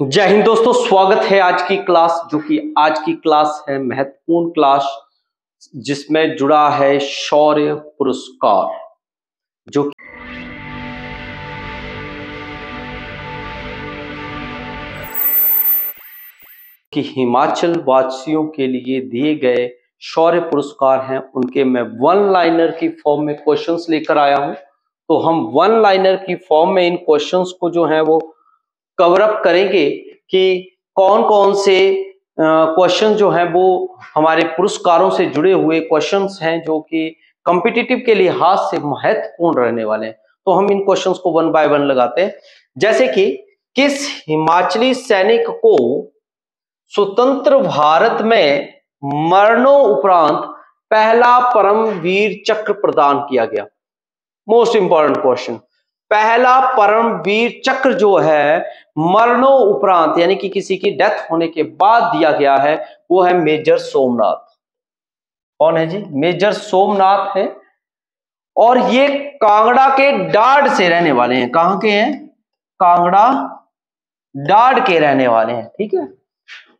जय हिंद दोस्तों, स्वागत है आज की क्लास, जो कि आज की क्लास है महत्वपूर्ण क्लास, जिसमें जुड़ा है शौर्य पुरस्कार, जो कि हिमाचल वासियों के लिए दिए गए शौर्य पुरस्कार हैं। उनके मैं वन लाइनर की फॉर्म में क्वेश्चंस लेकर आया हूँ। तो हम वन लाइनर की फॉर्म में इन क्वेश्चंस को जो है, वो कवर अप करेंगे कि कौन कौन से क्वेश्चन जो हैं वो हमारे पुरस्कारों से जुड़े हुए क्वेश्चंस हैं जो कि कॉम्पिटिटिव के लिहाज से महत्वपूर्ण रहने वाले हैं। तो हम इन क्वेश्चंस को वन बाय वन लगाते हैं। जैसे कि, किस हिमाचली सैनिक को स्वतंत्र भारत में मरणों उपरांत पहला परम वीर चक्र प्रदान किया गया? मोस्ट इंपॉर्टेंट क्वेश्चन पहला परम वीर चक्र जो है, मरणों उपरांत, यानी कि किसी की डेथ होने के बाद दिया गया है, वो है मेजर सोमनाथ। कौन है जी? मेजर सोमनाथ है। और ये कांगड़ा के डाड से रहने वाले हैं। कहाँ के हैं? कांगड़ा डाड के रहने वाले हैं, ठीक है?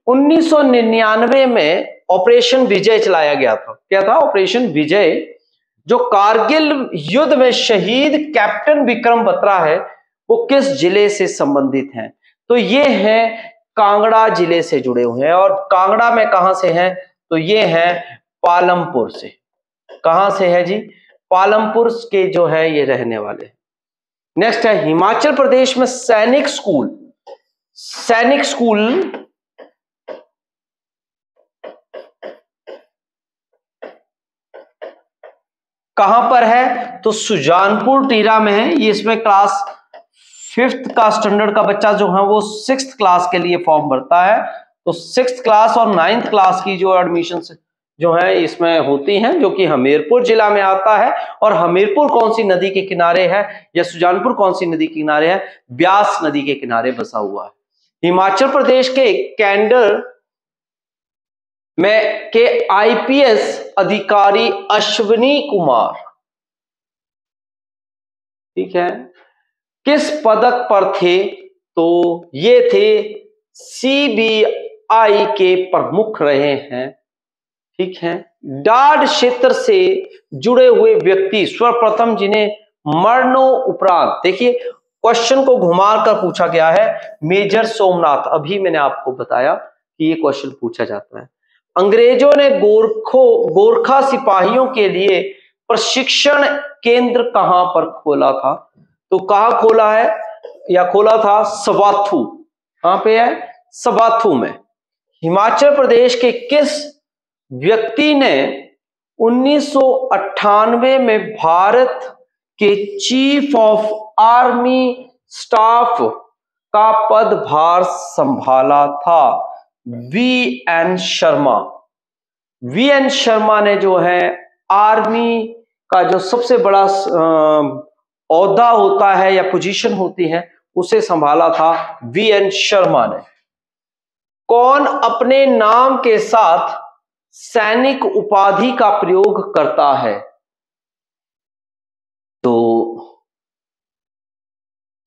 1999 में ऑपरेशन विजय चलाया गया था। क्या था? ऑपरेशन विजय जो कारगिल युद्ध में शहीद कैप्टन विक्रम बत्रा है, वो किस ज़िले से संबंधित हैं? तो ये है कांगड़ा ज़िले से जुड़े हुए हैं। और कांगड़ा में कहाँ से हैं? तो ये है पालमपुर से। कहाँ से है जी? पालमपुर के जो है, ये रहने वाले नेक्स्ट है, हिमाचल प्रदेश में सैनिक स्कूल। सैनिक स्कूल कहाँ पर है? तो सुजानपुर टीरा में है। ये इसमें क्लास फिफ्थ का स्टैंडर्ड का बच्चा जो है, वो सिक्स क्लास के लिए फॉर्म भरता है। तो सिक्स क्लास और नाइन्थ क्लास की जो एडमिशन जो है, इसमें होती हैं, जो कि हमीरपुर जिला में आता है। और हमीरपुर कौन सी नदी के किनारे है? या सुजानपुर कौन सी नदी के किनारे है? ब्यास नदी के किनारे बसा हुआ है। हिमाचल प्रदेश के कैंडर में के आईपीएस अधिकारी अश्विनी कुमार। ठीक है? किस पदक पर थे? तो ये थे सीबीआई के प्रमुख रहे हैं। ठीक है? डाड क्षेत्र से जुड़े हुए व्यक्ति, सर्वप्रथम जिन्हें मरणों उपरांत देखिए क्वेश्चन को घुमार कर पूछा गया है। मेजर सोमनाथ, अभी मैंने आपको बताया कि ये क्वेश्चन पूछा जाता है। अंग्रेज़ों ने गोरखो, गोरखा सिपाहियों के लिए प्रशिक्षण केंद्र कहाँ पर खोला था? तो कहा खोला है? या खोला था सवाथू। कहाँ पे है? सवाथू में। हिमाचल प्रदेश के किस व्यक्ति ने उन्नीस सौ अट्ठानवे में भारत के चीफ ऑफ़ आर्मी स्टाफ का पदभार संभाला था? V N Sharma V N Sharma ने जो है आर्मी का जो सबसे बड़ा औहदा होता है या पोजीशन होती है, उसे संभाला था वी एन शर्मा ने। कौन अपने नाम के साथ सैनिक उपाधि का प्रयोग करता है? तो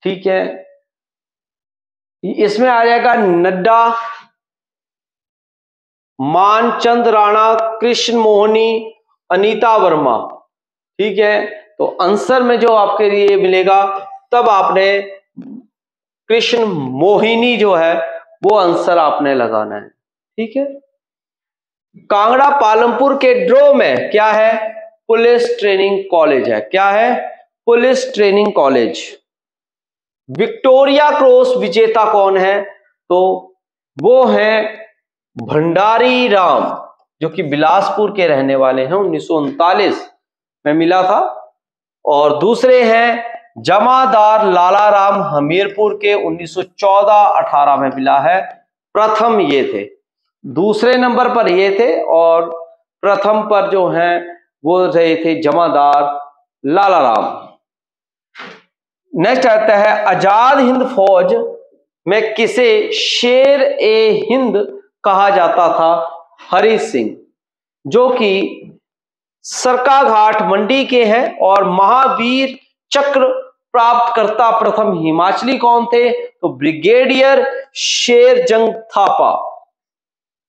ठीक है। इसमें आ जाएगा नड्डा मानचंद राणा, कृष्ण मोहनी, अनीता वर्मा। ठीक है? तो आंसर में जो आपके लिए मिलेगा, तब आपने कृष्ण मोहिनी जो है, वो आंसर आपने लगाना है। ठीक है? कांगड़ा पालमपुर के ड्रो में क्या है? पुलिस ट्रेनिंग कॉलेज है। क्या है? Police training college. Victoria Cross विजेता कौन है? तो वो है भंडारी राम, जो कि बिलासपुर के रहने वाले हैं, उन्नीस सौ उनतालीस में मिला था। और दूसरे हैं जमादार लाला राम हमीरपुर के 1914-18 में मिला है। प्रथम ये थे। दूसरे नंबर पर ये थे और प्रथम पर जो हैं, वो रहे थे जमादार लाला राम। नेक्स्ट आता है, आज़ाद हिंद फौज में किसे शेर ए हिंद कहा जाता था हरि सिंह, जो कि सरकाघाट मंडी के हैं और महावीर चक्र प्राप्त करता प्रथम हिमाचली कौन थे? तो ब्रिगेडियर शेर जंग थापा।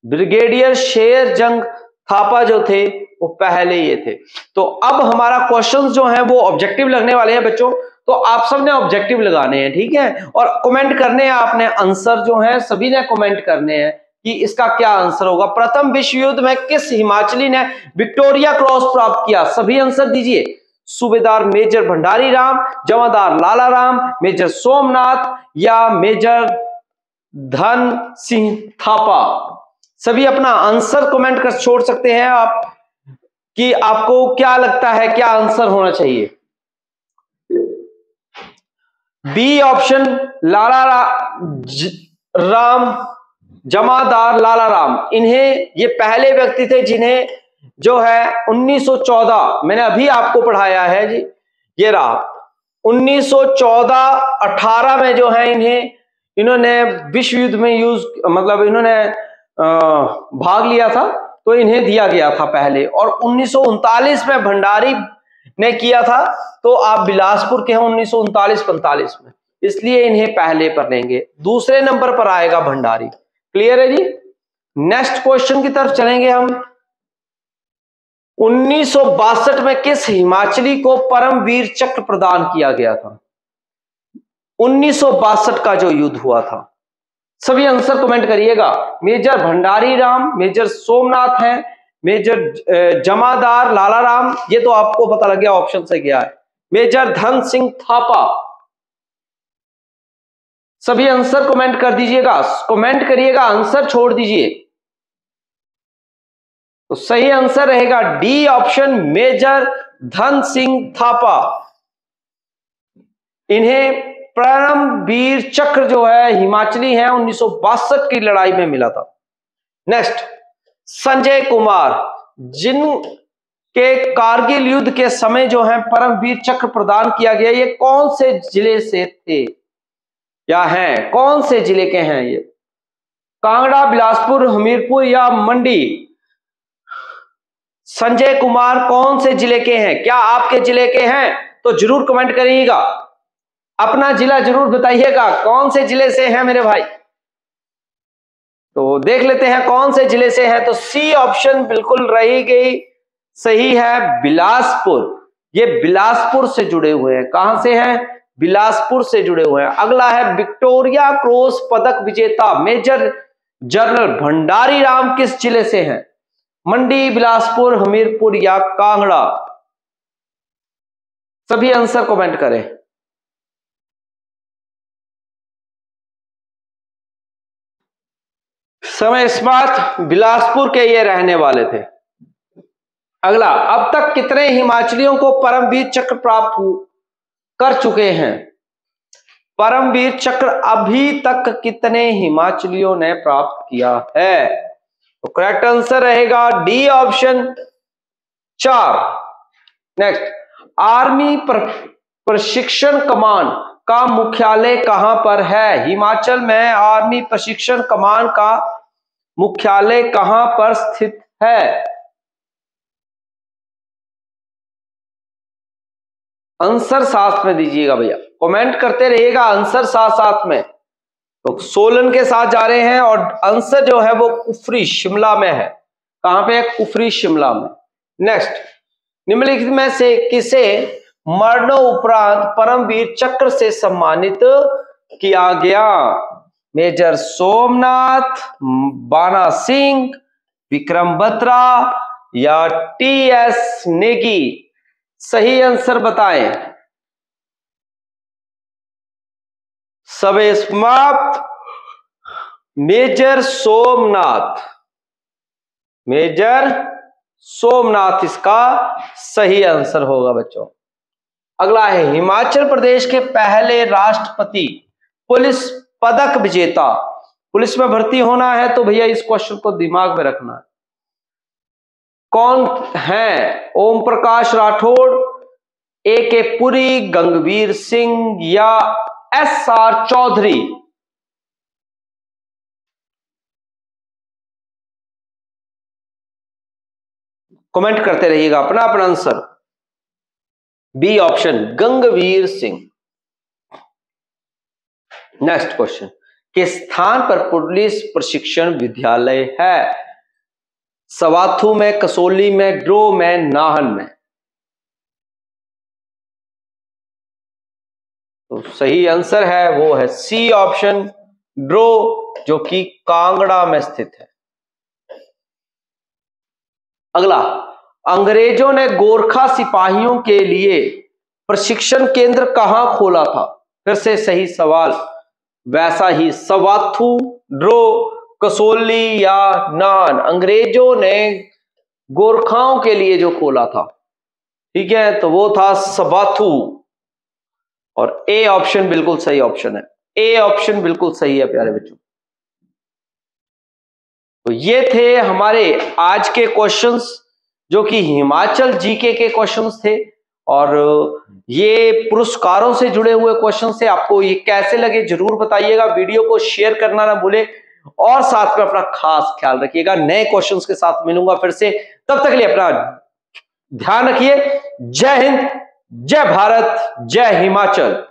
ब्रिगेडियर शेर जंग थापा जो थे, वो पहले ये थे। तो अब हमारा क्वेश्चंस जो है, वो ऑब्जेक्टिव लगने वाले हैं बच्चों। तो आप सबने ऑब्जेक्टिव लगाने हैं, ठीक है? और कमेंट करने हैं आपने आंसर जो है, सभी ने कमेंट करने हैं। कि इसका क्या आंसर होगा? प्रथम विश्व युद्ध में किस हिमाचली ने विक्टोरिया क्रॉस प्राप्त किया? सभी आंसर दीजिए। सूबेदार मेजर भंडारी राम जमादार लाला राम मेजर सोमनाथ या मेजर धन सिंह थापा। सभी अपना आंसर कमेंट कर छोड़ सकते हैं आप कि आपको क्या लगता है क्या आंसर होना चाहिए? बी ऑप्शन लाला रा, राम जमादार लाला राम। इन्हें ये पहले व्यक्ति थे जिन्हें जो है 1914 मैंने अभी आपको पढ़ाया है जी, ये रहा। 1914 18 में जो है इन्हें, इन्होंने विश्व युद्ध में यूज़ मतलब इन्होंने भाग लिया था तो इन्हें दिया गया था पहले। और उन्नीस सौ उनतालीस में भंडारी ने किया था तो आप बिलासपुर के हैं उन्नीस सौ में। इसलिए इन्हें पहले पर लेंगे। दूसरे नंबर पर आएगा भंडारी। क्लियर है जी? नेक्स्ट क्वेश्चन की तरफ़ चलेंगे हम। उन्नीस सौ बासठ में किस हिमाचली को परमवीर चक्र प्रदान किया गया था? उन्नीस सौ बासठ का जो युद्ध हुआ था। सभी आंसर कमेंट करिएगा। मेजर भंडारी राम, मेजर सोमनाथ हैं, मेजर जमादार लाला राम ये तो आपको पता लग गया, ऑप्शन से गया है। मेजर धन सिंह थापा सभी आंसर कमेंट कर दीजिएगा। कमेंट करिएगा, आंसर छोड़ दीजिए। तो सही आंसर रहेगा D option major Dhan Singh Thapa. इन्हें परमवीर चक्र जो है, हिमाचली है, उन्नीस सौ बासठ की लड़ाई में मिला था। नेक्स्ट, संजय कुमार। जिन के कारगिल युद्ध के समय जो है परमवीर चक्र प्रदान किया गया, ये कौन से ज़िले से थे? या हैं? कौन से ज़िले के हैं ये? कांगड़ा, बिलासपुर, हमीरपुर या मंडी? संजय कुमार कौन से ज़िले के हैं? क्या आपके ज़िले के हैं? तो ज़रूर कमेंट करिएगा। अपना जिला ज़रूर बताइएगा। कौन से ज़िले से हैं मेरे भाई? तो देख लेते हैं कौन से ज़िले से है। तो सी ऑप्शन बिल्कुल रही गई। सही है बिलासपुर। ये बिलासपुर से जुड़े हुए हैं। कहाँ से हैं? बिलासपुर से जुड़े हुए हैं। अगला है विक्टोरिया क्रॉस पदक विजेता मेजर जनरल भंडारी राम किस ज़िले से हैं? मंडी, बिलासपुर, हमीरपुर या कांगड़ा? सभी आंसर कमेंट करें। समय स्मार्ट, बिलासपुर के ये रहने वाले थे। अगला, अब तक कितने हिमाचलियों को परमवीर चक्र प्राप्त कर चुके हैं। परमवीर चक्र अभी तक कितने हिमाचलियों ने प्राप्त किया है? तो करेक्ट आंसर रहेगा डी ऑप्शन चार। नेक्स्ट आर्मी प्रशिक्षण कमान का मुख्यालय कहाँ पर है? हिमाचल में आर्मी प्रशिक्षण कमान का मुख्यालय कहाँ पर स्थित है? आंसर साथ में दीजिएगा भैया। कमेंट करते रहिएगा आंसर साथ साथ में। तो सोलन के साथ जा रहे हैं और आंसर जो है वो कुफरी शिमला में है। कहाँ पे है? कुफरी शिमला में। नेक्स्ट निम्नलिखित में से किसे मरणों उपरांत परमवीर चक्र से सम्मानित किया गया? मेजर सोमनाथ, बाना सिंह, विक्रम बत्रा या टी एस नेगी? सही आंसर बताएँ। सब समाप्त। मेजर सोमनाथ। मेजर सोमनाथ इसका सही आंसर होगा बच्चों। अगला है, हिमाचल प्रदेश के पहले राष्ट्रपति, पुलिस पदक विजेता। पुलिस में भर्ती होना है तो भैया इस क्वेश्चन को दिमाग में रखना। है कौन है? ओम प्रकाश राठौड़ ए के पुरी, गंगवीर सिंह या एस आर चौधरी? कमेंट करते रहिएगा अपना अपना answer B option Gangveer Singh. Next question किस स्थान पर पुलिस प्रशिक्षण विद्यालय है? सवाथु में, कसोली में, ड्रो में, नाहन में। तो सही आंसर है, वो है सी ऑप्शन ड्रो, जो कि कांगड़ा में स्थित है। अगला, अंग्रेज़ों ने गोरखा सिपाहियों के लिए प्रशिक्षण केंद्र कहाँ खोला था? फिर से सही सवाल, वैसा ही सवाथू, ड्रो कसोली या नान, अंग्रेज़ों ने गोरखाओं के लिए जो खोला था, ठीक है तो वो था सबाथू। और ए ऑप्शन बिल्कुल सही ऑप्शन है। ए ऑप्शन बिल्कुल सही है, प्यारे बच्चों। तो ये थे हमारे आज के क्वेश्चंस जो कि हिमाचल जीके के क्वेश्चंस थे। और ये पुरस्कारों से जुड़े हुए क्वेश्चन थे। आपको ये कैसे लगे, ज़रूर बताइएगा। वीडियो को शेयर करना ना भूले। और साथ में अपना खास ख्याल रखिएगा। नए क्वेश्चन के साथ मिलूँगा फिर से। तब तक लिए अपना ध्यान रखिए। जय हिंद, जय भारत, जय हिमाचल।